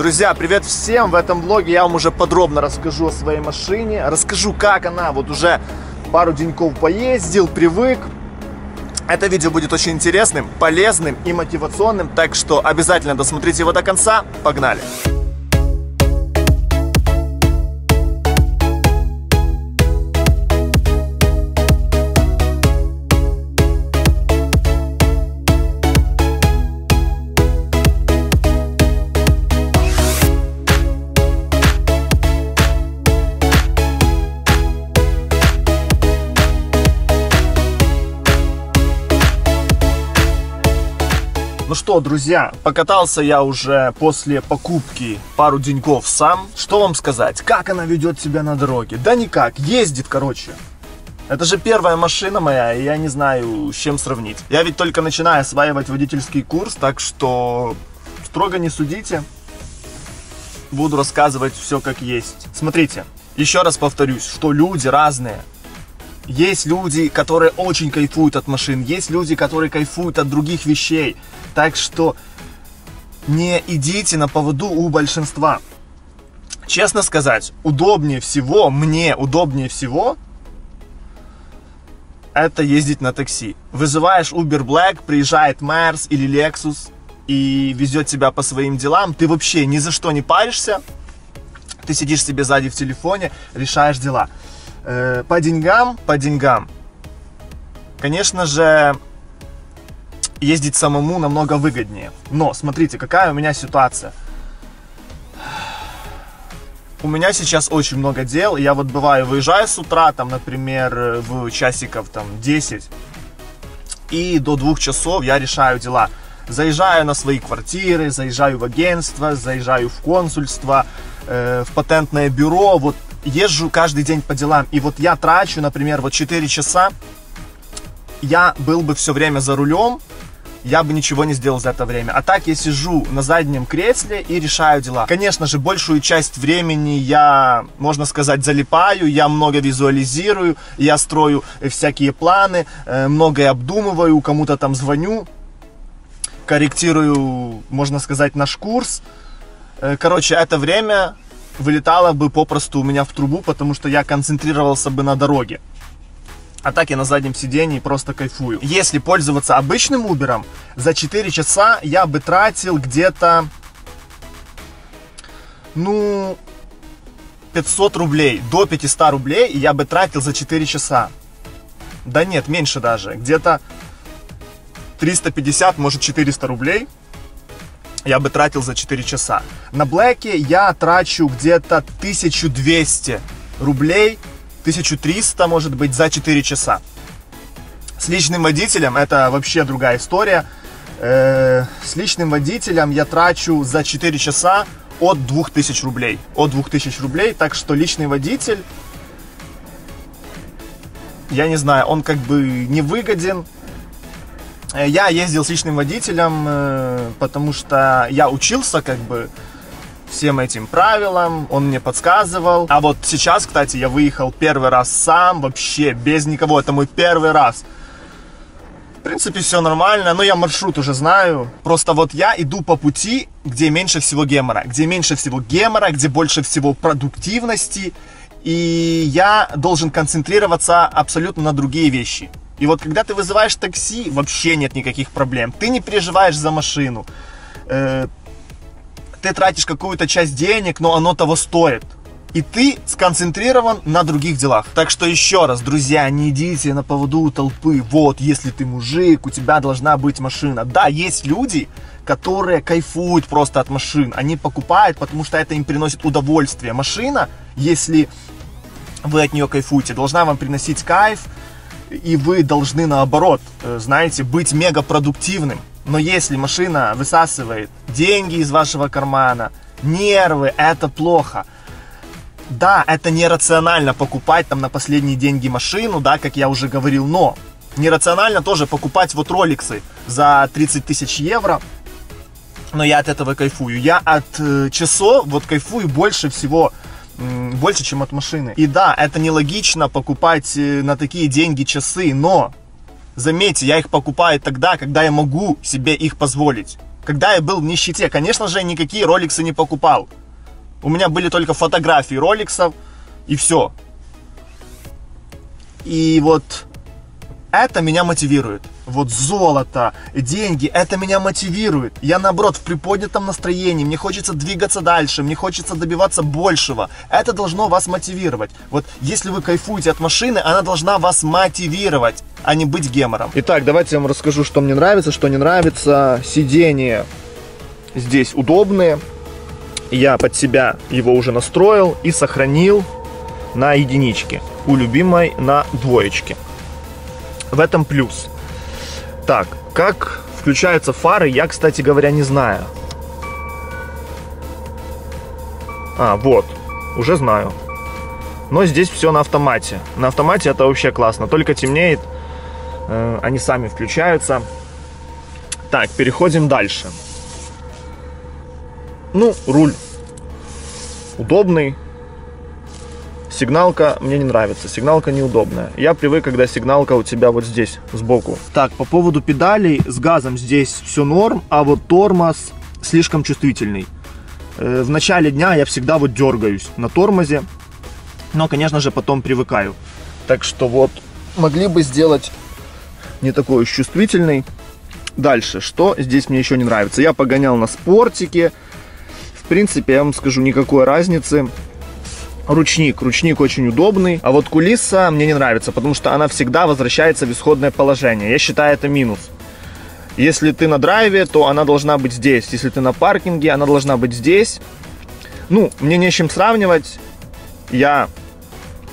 Друзья, привет всем! В этом блоге я вам уже подробно расскажу о своей машине, расскажу, как она вот уже пару деньков поездил, привык. Это видео будет очень интересным, полезным и мотивационным, так что обязательно досмотрите его до конца. Погнали! Ну что, друзья, покатался я уже после покупки пару деньков сам. Что вам сказать? Как она ведет себя на дороге? Да никак, ездит, короче. Это же первая машина моя, и я не знаю, с чем сравнить. Я ведь только начинаю осваивать водительский курс, так что строго не судите. Буду рассказывать все как есть. Смотрите, еще раз повторюсь, что люди разные. Есть люди, которые очень кайфуют от машин, есть люди, которые кайфуют от других вещей. Так что не идите на поводу у большинства. Честно сказать, удобнее всего, мне удобнее всего это ездить на такси. Вызываешь Uber Black, приезжает Mars или Lexus и везет тебя по своим делам. Ты вообще ни за что не паришься. Ты сидишь себе сзади в телефоне, решаешь дела. Э, по деньгам, по деньгам. Конечно же, ездить самому намного выгоднее. Но смотрите, какая у меня ситуация. У меня сейчас очень много дел. Я вот бываю, выезжаю с утра, там, например, в часиков там 10. И до двух часов я решаю дела. Заезжаю на свои квартиры, заезжаю в агентство, заезжаю в консульство, э, в патентное бюро. Вот езжу каждый день по делам. И вот я трачу, например, вот 4 часа. Я был бы все время за рулем, я бы ничего не сделал за это время. А так я сижу на заднем кресле и решаю дела. Конечно же, большую часть времени я, можно сказать, залипаю, я много визуализирую, я строю всякие планы, э, многое обдумываю, кому-то там звоню, корректирую, можно сказать, наш курс. Э, короче, это время вылетало бы попросту у меня в трубу, потому что я концентрировался бы на дороге. А так я на заднем сидении просто кайфую. Если пользоваться обычным Uber, за 4 часа я бы тратил где-то, ну, 500 рублей. До 500 рублей я бы тратил за 4 часа. Да нет, меньше даже. Где-то 350, может 400 рублей я бы тратил за 4 часа. На Блэке я трачу где-то 1200 рублей 1300, может быть, за 4 часа. С личным водителем это вообще другая история. Э, с личным водителем я трачу за 4 часа от 2000 рублей. От 2000 рублей, так что личный водитель, я не знаю, он как бы не выгоден. Э, я ездил с личным водителем, э, потому что я учился как бы всем этим правилам, он мне подсказывал. А вот сейчас, кстати, я выехал первый раз сам, вообще без никого, это мой первый раз. В принципе, все нормально, но я маршрут уже знаю. Просто вот я иду по пути, где меньше всего гемора. Где меньше всего гемора, где больше всего продуктивности. И я должен концентрироваться абсолютно на другие вещи. И вот когда ты вызываешь такси, вообще нет никаких проблем. Ты не переживаешь за машину. Э, ты тратишь какую-то часть денег, но оно того стоит. И ты сконцентрирован на других делах. Так что еще раз, друзья, не идите на поводу толпы. Вот, если ты мужик, у тебя должна быть машина. Да, есть люди, которые кайфуют просто от машин. Они покупают, потому что это им приносит удовольствие. Машина, если вы от нее кайфуете, должна вам приносить кайф, и вы должны наоборот, э, знаете, быть мега продуктивным. Но если машина высасывает деньги из вашего кармана, нервы, это плохо. Да, это нерационально покупать там на последние деньги машину, да, как я уже говорил, но нерационально тоже покупать вот роликсы за 30 тысяч евро, но я от этого кайфую. Я от э, часов вот кайфую больше всего, больше, чем от машины. И да, это нелогично покупать э, на такие деньги часы, но Заметьте, я их покупаю тогда, когда я могу себе их позволить. Когда я был в нищете, конечно же, никакие роликсы не покупал. У меня были только фотографии роликсов и все. И вот это меня мотивирует. Вот золото, деньги, это меня мотивирует. Я наоборот в приподнятом настроении, мне хочется двигаться дальше, мне хочется добиваться большего. Это должно вас мотивировать. Вот если вы кайфуете от машины, она должна вас мотивировать, а не быть гемором. Итак, давайте я вам расскажу, что мне нравится, что не нравится. Сиденье здесь удобные. Я под себя его уже настроил и сохранил на единичке. У любимой на двоечке. В этом плюс. Так, как включаются фары, я, кстати говоря, не знаю. А, вот, уже знаю. Но здесь все на автомате. На автомате это вообще классно. Только темнеет, э, они сами включаются. Так, переходим дальше. Ну, руль удобный, Сигналка мне не нравится, сигналка неудобная. Я привык, когда сигналка у тебя вот здесь, сбоку. Так, по поводу педалей, с газом здесь все норм, а вот тормоз слишком чувствительный. Э, в начале дня я всегда вот дергаюсь на тормозе, но, конечно же, потом привыкаю. Так что вот, могли бы сделать не такой уж чувствительный. Дальше, что здесь мне еще не нравится? Я погонял на спортике. В принципе, я вам скажу, никакой разницы ручник. Ручник очень удобный. А вот кулиса мне не нравится, потому что она всегда возвращается в исходное положение. Я считаю это минус. Если ты на драйве, то она должна быть здесь. Если ты на паркинге, она должна быть здесь. Ну, мне не с чем сравнивать. Я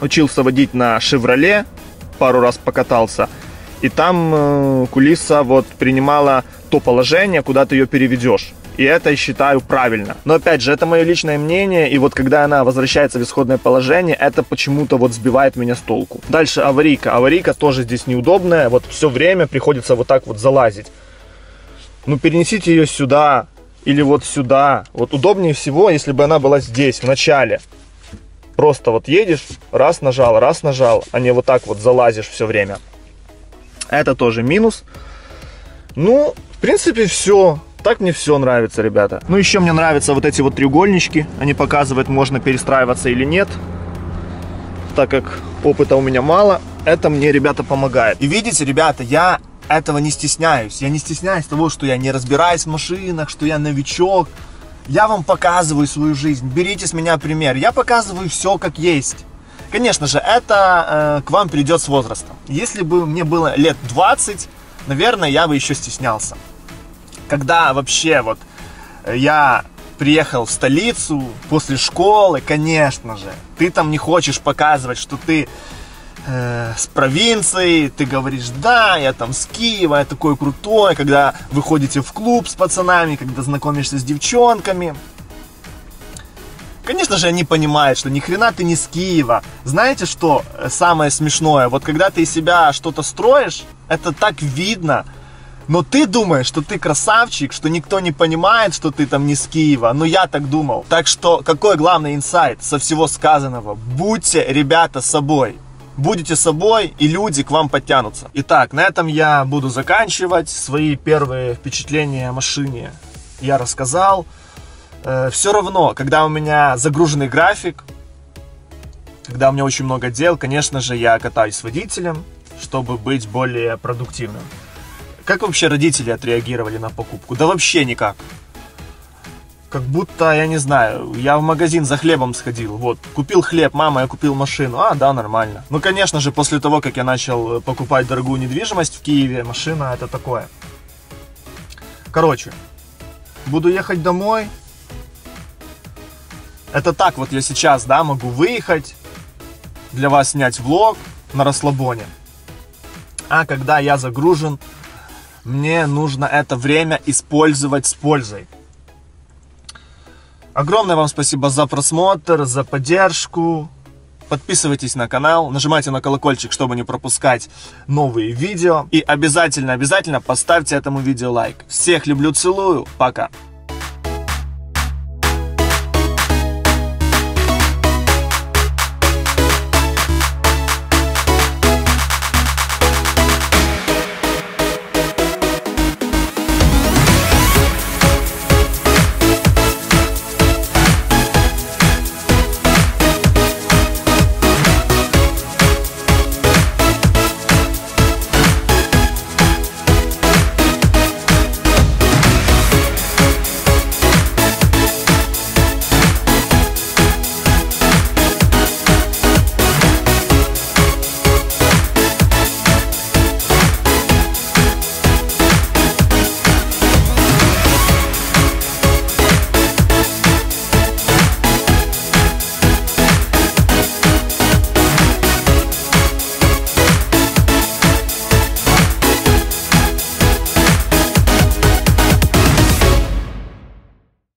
учился водить на «Шевроле», пару раз покатался. И там э, кулиса вот принимала то положение, куда ты ее переведешь. И это, я считаю, правильно. Но опять же, это мое личное мнение, и вот когда она возвращается в исходное положение, это почему-то вот сбивает меня с толку. Дальше аварийка. Аварийка тоже здесь неудобная, вот все время приходится вот так вот залазить. Ну, перенесите ее сюда или вот сюда. Вот удобнее всего, если бы она была здесь, в начале. Просто вот едешь, раз нажал, раз нажал, а не вот так вот залазишь все время. Это тоже минус. Ну, в принципе, все. Так мне все нравится, ребята. Ну, еще мне нравятся вот эти вот треугольнички. Они показывают, можно перестраиваться или нет. Так как опыта у меня мало, это мне, ребята, помогает. И видите, ребята, я этого не стесняюсь. Я не стесняюсь того, что я не разбираюсь в машинах, что я новичок. Я вам показываю свою жизнь. Берите с меня пример. Я показываю все как есть. Конечно же, это э, к вам придет с возрастом. Если бы мне было лет 20, наверное, я бы еще стеснялся когда вообще вот э, я приехал в столицу после школы, конечно же, ты там не хочешь показывать, что ты э, с провинции, ты говоришь, да, я там с Киева, я такой крутой, когда вы ходите в клуб с пацанами, когда знакомишься с девчонками. Конечно же, они понимают, что ни хрена ты не с Киева. Знаете, что э, самое смешное? Вот когда ты из себя что-то строишь, это так видно, но ты думаешь, что ты красавчик, что никто не понимает, что ты там не с Киева. Но я так думал. Так что, какой главный инсайт со всего сказанного? Будьте, ребята, собой. Будете собой, и люди к вам подтянутся. Итак, на этом я буду заканчивать. Свои первые впечатления о машине я рассказал. Э, все равно, когда у меня загруженный график, когда у меня очень много дел, конечно же, я катаюсь с водителем, чтобы быть более продуктивным. Как вообще родители отреагировали на покупку? Да вообще никак. Как будто, я не знаю, я в магазин за хлебом сходил. Вот, купил хлеб, мама, я купил машину. А, да, нормально. Ну, конечно же, после того, как я начал э, покупать дорогую недвижимость в Киеве, машина это такое. Короче, буду ехать домой. Это так вот я сейчас, да, могу выехать, для вас снять влог на расслабоне. А когда я загружен мне нужно это время использовать с пользой. Огромное вам спасибо за просмотр, за поддержку. Подписывайтесь на канал, нажимайте на колокольчик, чтобы не пропускать новые видео. И обязательно, обязательно поставьте этому видео лайк. Всех люблю, целую, пока.